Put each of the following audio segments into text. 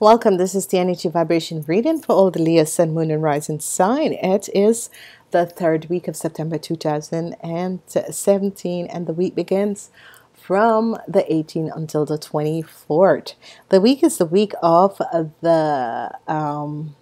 Welcome. This is the energy vibration reading for all the Leo, Sun, Moon, and Rising sign. It is the third week of September 2017, and the week begins from the 18th until the 24th. The week is the week of the um,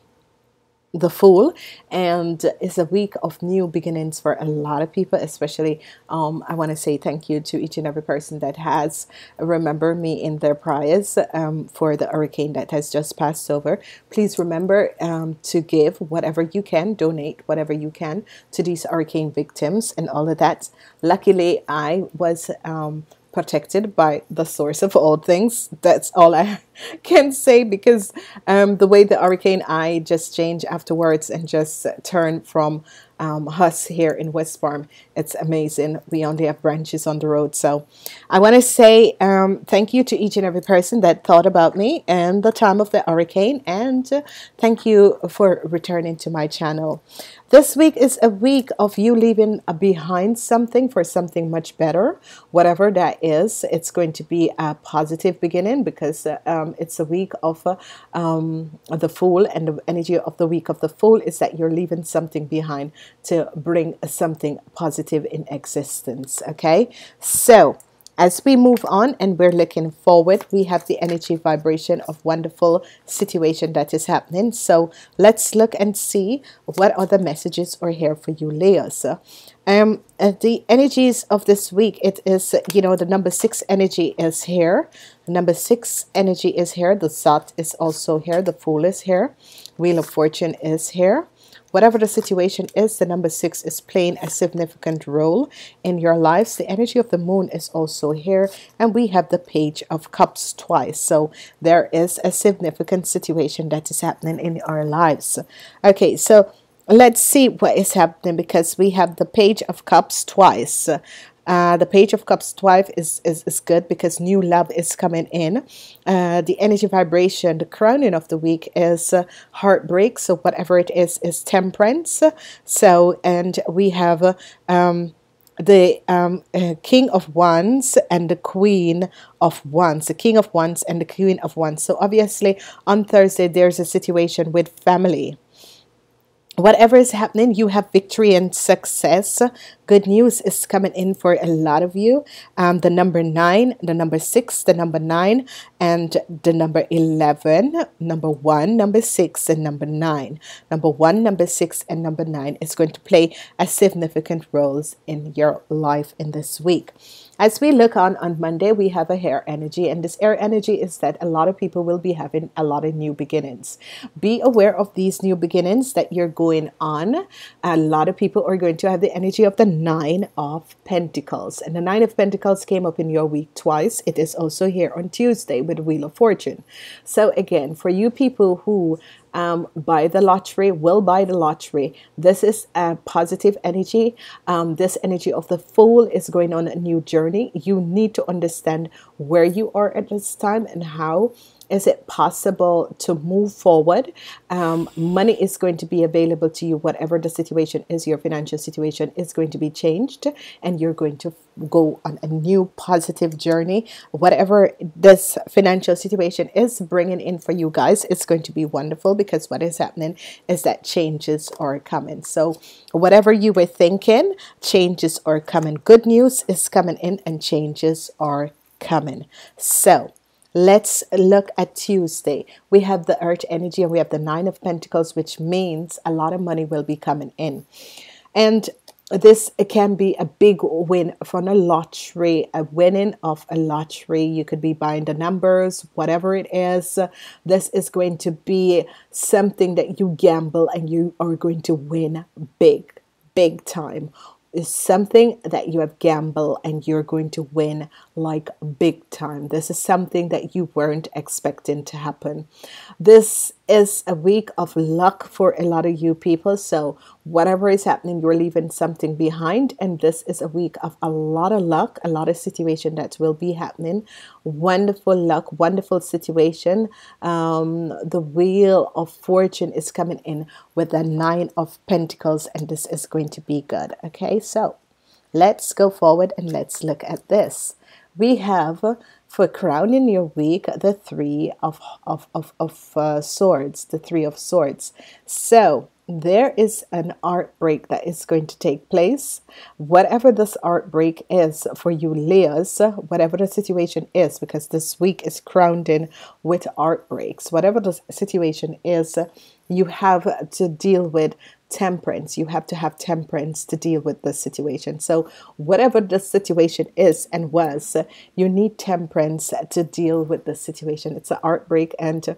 the Fool, and it's a week of new beginnings for a lot of people, especially. Um, I want to say thank you to each and every person that has remembered me in their prayers um, for the hurricane that has just passed over. Please remember um, to give whatever you can, donate whatever you can to these hurricane victims and all of that. Luckily, I was um, protected by the source of all things. That's all I can say because um, the way the hurricane I just changed afterwards and just turned from um, us here in West Palm. It's amazing. We only have branches on the road. So I want to say um, thank you to each and every person that thought about me and the time of the hurricane. And thank you for returning to my channel. This week is a week of you leaving behind something for something much better, whatever that is. It's going to be a positive beginning because um, it's a week of uh, um, the Fool, and the energy of the week of the Fool is that you're leaving something behind to bring something positive in existence. Okay, so as we move on and we're looking forward, we have the energy vibration of wonderful situation that is happening. So let's look and see what other messages are here for you, Leos. Um, uh, the energies of this week, it is, you know, the number six energy is here. Number six energy is here. The Sat is also here. The Fool is here. Wheel of Fortune is here. Whatever the situation is, the number six is playing a significant role in your lives. The energy of the moon is also here, and we have the page of cups twice. So there is a significant situation that is happening in our lives. Okay, so let's see what is happening because we have the page of cups twice uh, the page of cups twice is, is, is good because new love is coming in. Uh, the energy vibration, the crowning of the week is uh, heartbreak. So whatever it is, is temperance. So, and we have um, the um, uh, King of Wands and the Queen of Wands, the King of Wands and the Queen of Wands. So obviously on Thursday, there's a situation with family whatever is happening, you have victory and success. Good news is coming in for a lot of you. Um, the number nine, the number six, the number nine, and the number 11, number one, number six, and number nine. Number one, number six, and number nine is going to play a significant roles in your life in this week. As we look on on Monday, we have a hair energy, and this air energy is that a lot of people will be having a lot of new beginnings. Be aware of these new beginnings that you're going on. A lot of people are going to have the energy of the Nine of Pentacles, and the Nine of Pentacles came up in your week twice. It is also here on Tuesday with Wheel of Fortune. So, again, for you people who um, buy the lottery, will buy the lottery. This is a positive energy. Um, this energy of the Fool is going on a new journey. You need to understand where you are at this time and how is it possible to move forward? Um, money is going to be available to you, whatever the situation is, your financial situation is going to be changed, and you're going to go on a new positive journey. Whatever this financial situation is bringing in for you guys, it's going to be wonderful because what is happening is that changes are coming. So, whatever you were thinking, changes are coming. Good news is coming in, and changes are coming. So, Let's look at Tuesday. We have the Earth energy and we have the Nine of Pentacles, which means a lot of money will be coming in. And this can be a big win from a lottery, a winning of a lottery. You could be buying the numbers, whatever it is. This is going to be something that you gamble and you are going to win big, big time is something that you have gambled and you're going to win like big time. This is something that you weren't expecting to happen. This is a week of luck for a lot of you people. So, whatever is happening, you're leaving something behind. And this is a week of a lot of luck, a lot of situation that will be happening. Wonderful luck, wonderful situation. Um, the wheel of fortune is coming in with the nine of pentacles, and this is going to be good. Okay, so let's go forward and let's look at this. We have for crowning your week the three of of of, of uh, swords, the three of swords. So there is an art break that is going to take place. Whatever this art break is for you, Leos, whatever the situation is, because this week is crowned in with art breaks, whatever the situation is, you have to deal with temperance. You have to have temperance to deal with the situation. So, whatever the situation is and was, you need temperance to deal with the situation. It's an art break and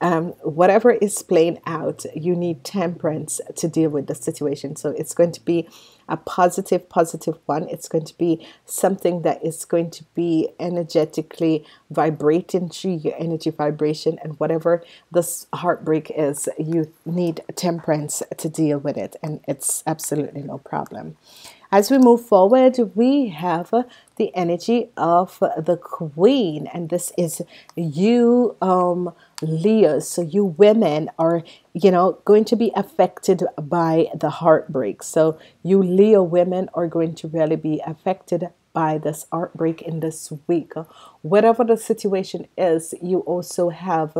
um, whatever is playing out, you need temperance to deal with the situation. So it's going to be a positive, positive one. It's going to be something that is going to be energetically vibrating through your energy vibration. And whatever this heartbreak is, you need temperance to deal with it. And it's absolutely no problem. As we move forward, we have the energy of the queen, and this is you, um. So, you women are, you know, going to be affected by the heartbreak. So, you Leo women are going to really be affected by this heartbreak in this week. Whatever the situation is, you also have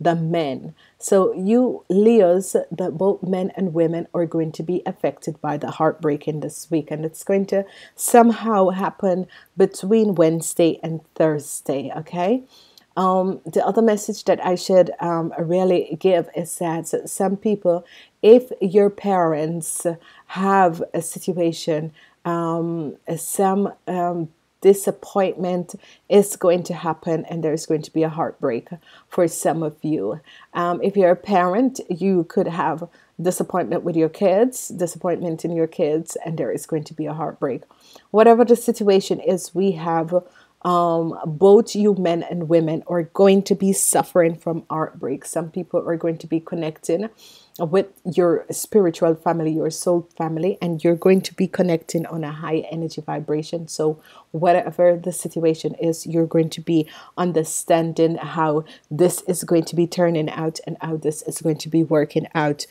the men. So, you Leos, the both men and women are going to be affected by the heartbreak in this week, and it's going to somehow happen between Wednesday and Thursday. Okay. Um, the other message that I should um, really give is that some people, if your parents have a situation um, some um, disappointment is going to happen and there's going to be a heartbreak for some of you. Um, if you're a parent, you could have disappointment with your kids, disappointment in your kids, and there is going to be a heartbreak. Whatever the situation is, we have um, both you men and women are going to be suffering from heartbreak. Some people are going to be connecting with your spiritual family, your soul family, and you're going to be connecting on a high energy vibration. So, whatever the situation is, you're going to be understanding how this is going to be turning out and how this is going to be working out.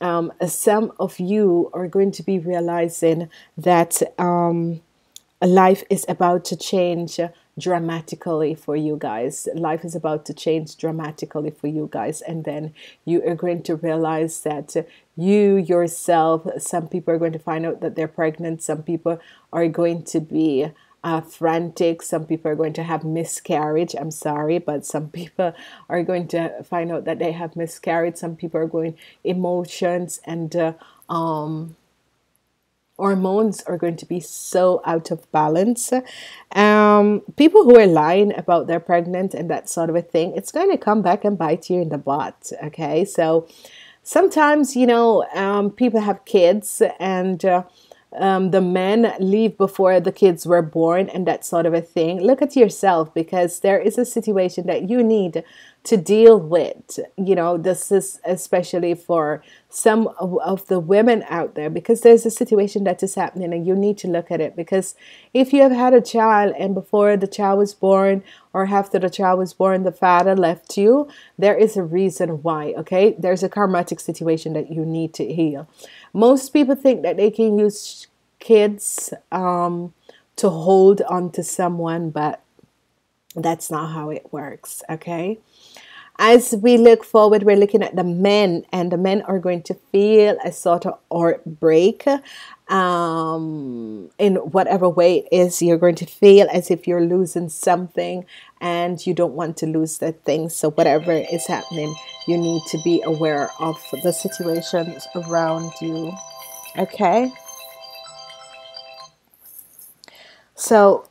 Um, some of you are going to be realizing that um, life is about to change dramatically for you guys. Life is about to change dramatically for you guys, and then you are going to realize that you yourself, some people are going to find out that they're pregnant, some people are going to be. Uh, frantic. Some people are going to have miscarriage. I'm sorry, but some people are going to find out that they have miscarriage. Some people are going emotions and uh, um, hormones are going to be so out of balance. Um, people who are lying about they're pregnant and that sort of a thing, it's going to come back and bite you in the butt. Okay, so sometimes you know um, people have kids and. Uh, um, the men leave before the kids were born and that sort of a thing. Look at yourself because there is a situation that you need to deal with. You know, this is especially for some of the women out there because there's a situation that is happening and you need to look at it. Because if you have had a child and before the child was born or after the child was born, the father left you, there is a reason why, okay? There's a karmatic situation that you need to heal. Most people think that they can use kids um, to hold on to someone, but that's not how it works, okay? as we look forward, we're looking at the men, and the men are going to feel a sort of heartbreak um, in whatever way it is. You're going to feel as if you're losing something and you don't want to lose that thing. So, whatever is happening, you need to be aware of the situations around you. Okay. So,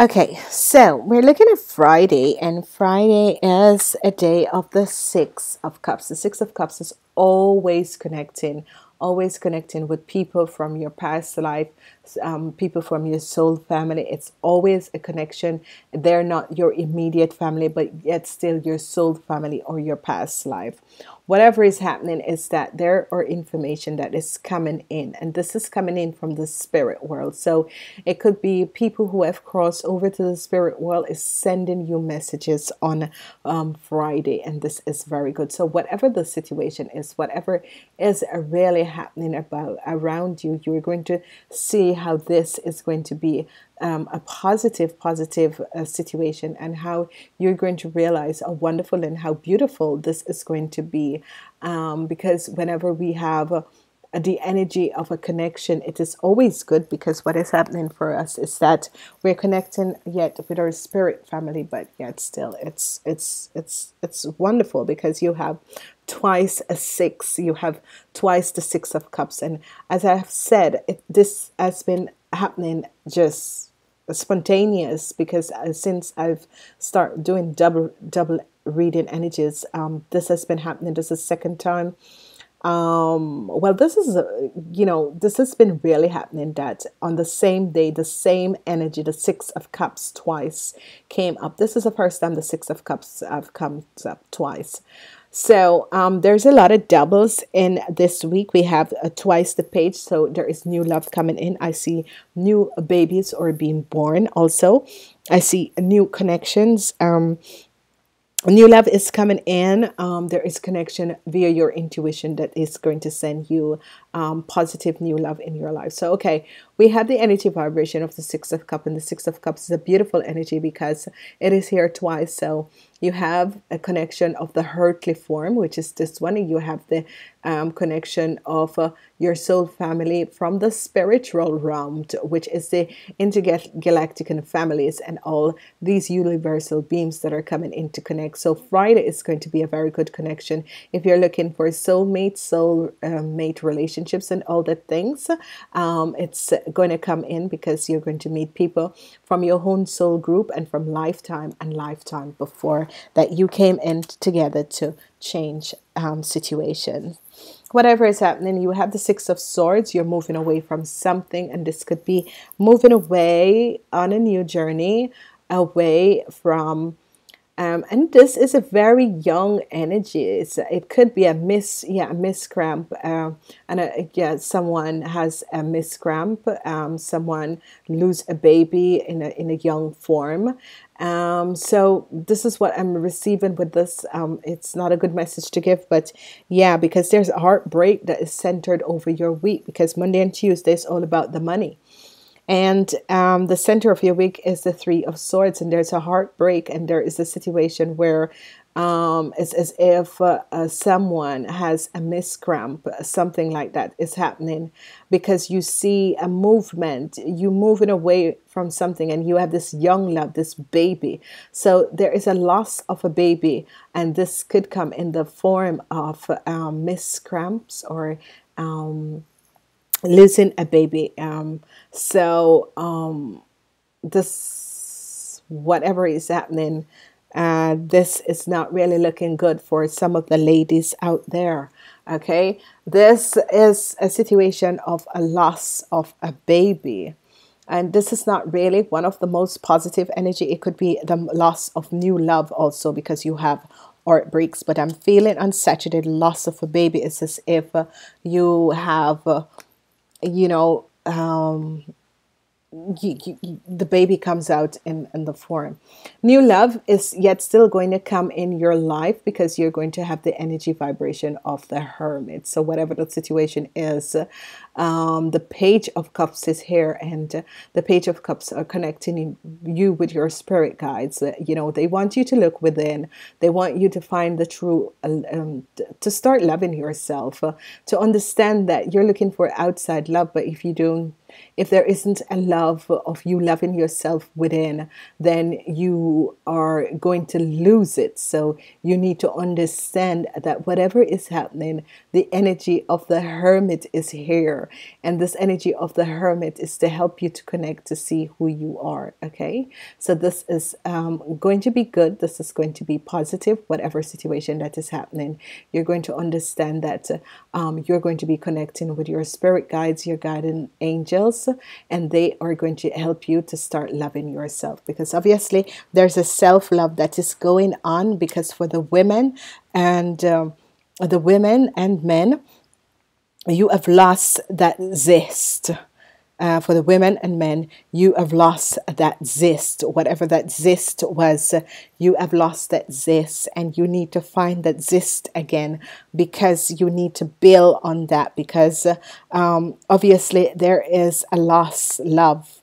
Okay, so we're looking at Friday, and Friday is a day of the Six of Cups. The Six of Cups is always connecting, always connecting with people from your past life, um, people from your soul family. It's always a connection. They're not your immediate family, but yet still your soul family or your past life. Whatever is happening is that there are information that is coming in and this is coming in from the spirit world. So it could be people who have crossed over to the spirit world is sending you messages on um, friday and this is very good. So whatever the situation is whatever is really happening about around you you're going to see how this is going to be um, a positive, positive uh, situation, and how you're going to realize how wonderful and how beautiful this is going to be. Um, because whenever we have uh, the energy of a connection, it is always good because what is happening for us is that we're connecting yet with our spirit family, but yet still, it's it's it's it's wonderful because you have twice a six, you have twice the six of cups, and as I've said, it, this has been happening just spontaneous because uh, since I've started doing double double reading energies, um, this has been happening. This is second time. Um, well, this is uh, you know this has been really happening. That on the same day, the same energy, the Six of Cups twice came up. This is the first time the Six of Cups have come up twice. So um, there's a lot of doubles in this week. We have uh, twice the page, so there is new love coming in. I see new babies or being born. Also, I see new connections. Um, new love is coming in um, there is connection via your intuition that is going to send you um, positive new love in your life so okay we have the energy vibration of the six of cups and the six of cups is a beautiful energy because it is here twice. So you have a connection of the earthly form which is this one and you have the um, connection of uh, your soul family from the spiritual realm to, which is the intergalactic and families and all these universal beams that are coming in to connect. So friday is going to be a very good connection. If you're looking for soulmate soul um, mate relationships and all the things um, it's going to come in because you're going to meet people from your own soul group and from lifetime and lifetime before that you came in together to change um, situation. Whatever is happening, you have the Six of Swords, you're moving away from something, and this could be moving away on a new journey, away from um, and this is a very young energy. It's, it could be a miss, yeah, a miss cramp, uh, and a, yeah, someone has a miss cramp. Um, someone lose a baby in a in a young form. Um, so this is what I'm receiving with this. Um, it's not a good message to give, but yeah, because there's a heartbreak that is centered over your week. Because Monday and Tuesday is all about the money. And um, the center of your week is the Three of Swords, and there's a heartbreak, and there is a situation where um, it's as if uh, uh, someone has a miscramp, something like that is happening because you see a movement, you moving away from something, and you have this young love, this baby. So there is a loss of a baby, and this could come in the form of um, miscramps or um, losing a baby. Um, so um, this, whatever is happening, uh, this is not really looking good for some of the ladies out there. Okay, this is a situation of a loss of a baby. And this is not really one of the most positive energy. It could be the loss of new love also because you have heartbreaks. But I'm feeling on Saturday, loss of a baby is as if uh, you have uh, you know, um, the baby comes out in, in the form. New love is yet still going to come in your life because you're going to have the energy vibration of the hermit. So, whatever the situation is, um, the page of cups is here, and the page of cups are connecting you with your spirit guides. You know, they want you to look within, they want you to find the true, um, to start loving yourself, uh, to understand that you're looking for outside love, but if you don't if there isn't a love of you loving yourself within, then you are going to lose it. So you need to understand that whatever is happening, the energy of the hermit is here. And this energy of the hermit is to help you to connect to see who you are. Okay. So this is um, going to be good. This is going to be positive, whatever situation that is happening. You're going to understand that um, you're going to be connecting with your spirit guides, your guiding angels, and they are going to help you to start loving yourself because obviously there's a self love that is going on because for the women and um, the women and men, you have lost that zest uh, for the women and men, you have lost that zest, whatever that zest was, you have lost that zest, and you need to find that zest again because you need to build on that. Because um, obviously, there is a lost love.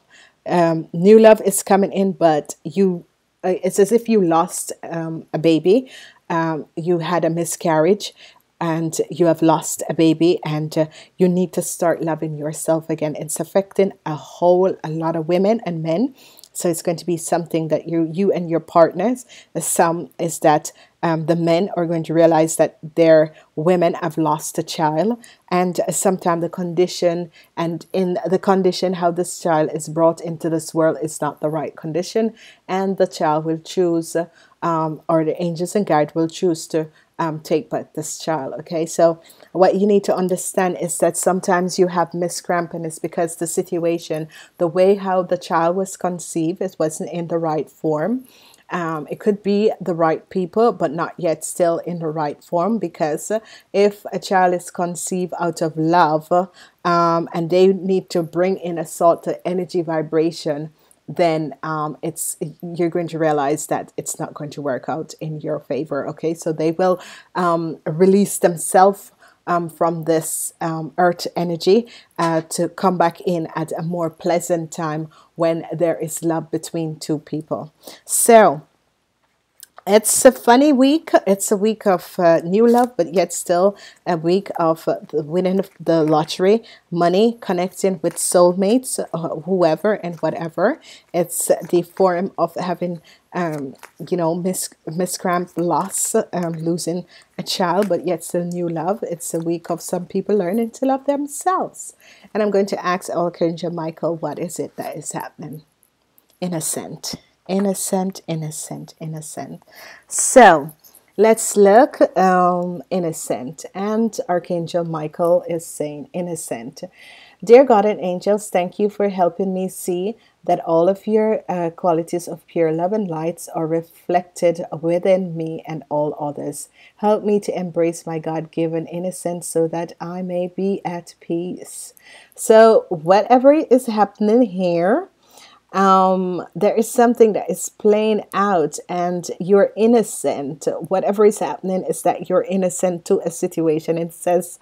Um, new love is coming in, but you uh, it's as if you lost um, a baby, um, you had a miscarriage, and you have lost a baby and uh, you need to start loving yourself again. It's affecting a whole a lot of women and men. So it's going to be something that you you and your partners some is that um, the men are going to realize that their women have lost a child. And sometimes the condition and in the condition how this child is brought into this world is not the right condition. And the child will choose um, or the angels and guide will choose to um, take back this child. Okay, so what you need to understand is that sometimes you have miscramp, and it's because the situation, the way how the child was conceived, it wasn't in the right form. Um, it could be the right people, but not yet still in the right form. Because if a child is conceived out of love, um, and they need to bring in a sort of energy vibration then um, it's you're going to realize that it's not going to work out in your favor. Okay, so they will um, release themselves um, from this um, earth energy uh, to come back in at a more pleasant time when there is love between two people. So it's a funny week. It's a week of uh, new love, but yet still a week of uh, the winning of the lottery, money, connecting with soulmates, uh, whoever and whatever. It's the form of having, um, you know, mis miscramp loss, um, losing a child, but yet still new love. It's a week of some people learning to love themselves. And I'm going to ask Archangel Michael, what is it that is happening? Innocent innocent, innocent, innocent. So let's look um, innocent. And Archangel Michael is saying innocent. Dear God and angels, thank you for helping me see that all of your uh, qualities of pure love and lights are reflected within me and all others. Help me to embrace my God given innocence so that I may be at peace. So, whatever is happening here, um, there is something that is playing out and you're innocent. Whatever is happening is that you're innocent to a situation. It says,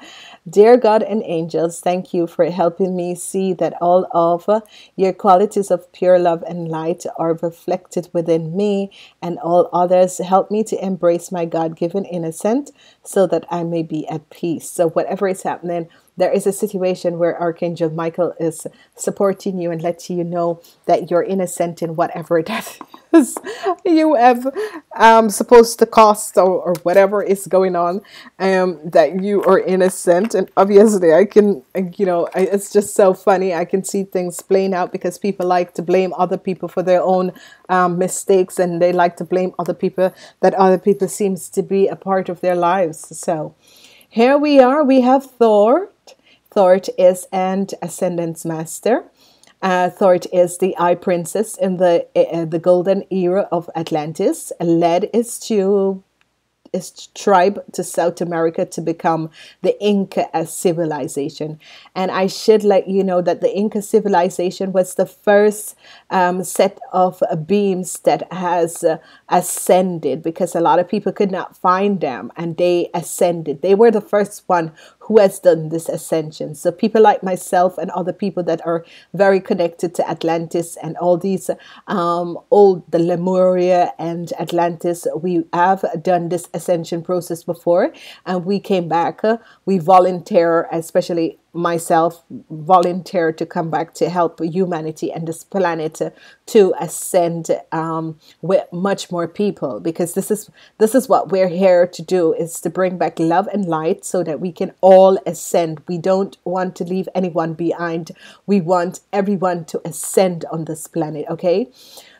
Dear God and angels, thank you for helping me see that all of your qualities of pure love and light are reflected within me and all others. Help me to embrace my God given innocence so that I may be at peace. So, whatever is happening, there is a situation where Archangel Michael is supporting you and letting you know that you're innocent in whatever that is you have um, supposed to cost or, or whatever is going on, um, that you are innocent. And obviously, I can, you know, it's just so funny. I can see things playing out because people like to blame other people for their own um, mistakes and they like to blame other people that other people seems to be a part of their lives. So here we are. We have Thor Thort is an Ascendance Master. Uh, Thort is the Eye Princess in the uh, the golden era of Atlantis. Led is to its tribe to South America to become the Inca civilization. And I should let you know that the Inca civilization was the first um, set of beams that has uh, ascended because a lot of people could not find them and they ascended. They were the first one who has done this ascension. So people like myself and other people that are very connected to Atlantis and all these um, old the Lemuria and Atlantis, we have done this ascension process before, and we came back. Uh, we volunteer, especially myself volunteer to come back to help humanity and this planet to ascend um, with much more people because this is this is what we're here to do is to bring back love and light so that we can all ascend. We don't want to leave anyone behind. We want everyone to ascend on this planet okay?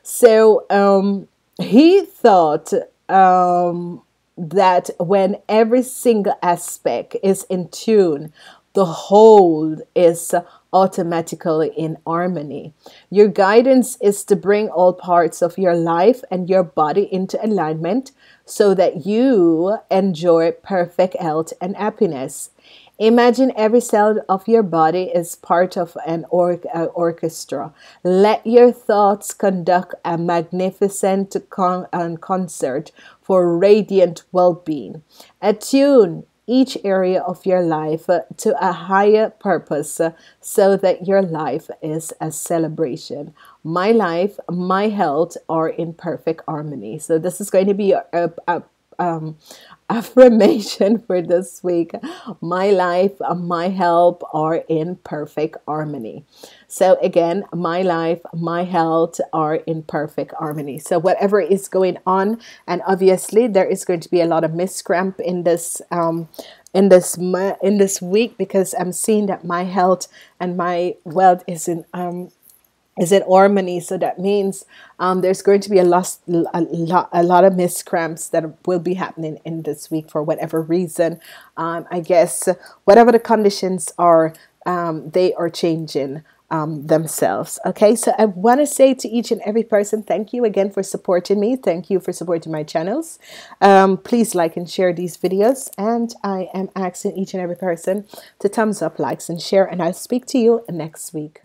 So um, he thought um, that when every single aspect is in tune the whole is automatically in harmony. Your guidance is to bring all parts of your life and your body into alignment so that you enjoy perfect health and happiness. Imagine every cell of your body is part of an or- uh, orchestra. Let your thoughts conduct a magnificent con- uh, concert for radiant well being. Attune each area of your life to a higher purpose so that your life is a celebration. My life, my health are in perfect harmony. So, this is going to be a, a, a um, affirmation for this week. My life and my help are in perfect harmony. So again my life my health are in perfect harmony. So whatever is going on and obviously there is going to be a lot of miscramp in this um, in this in this week because I'm seeing that my health and my wealth is in um, is it harmony? So that means um, there's going to be a lot, a lot a lot of miscramps that will be happening in this week for whatever reason. Um, i guess whatever the conditions are um, they are changing um, themselves. Okay so i want to say to each and every person thank you again for supporting me. Thank you for supporting my channels. Um, please like and share these videos and i am asking each and every person to thumbs up likes and share and i'll speak to you next week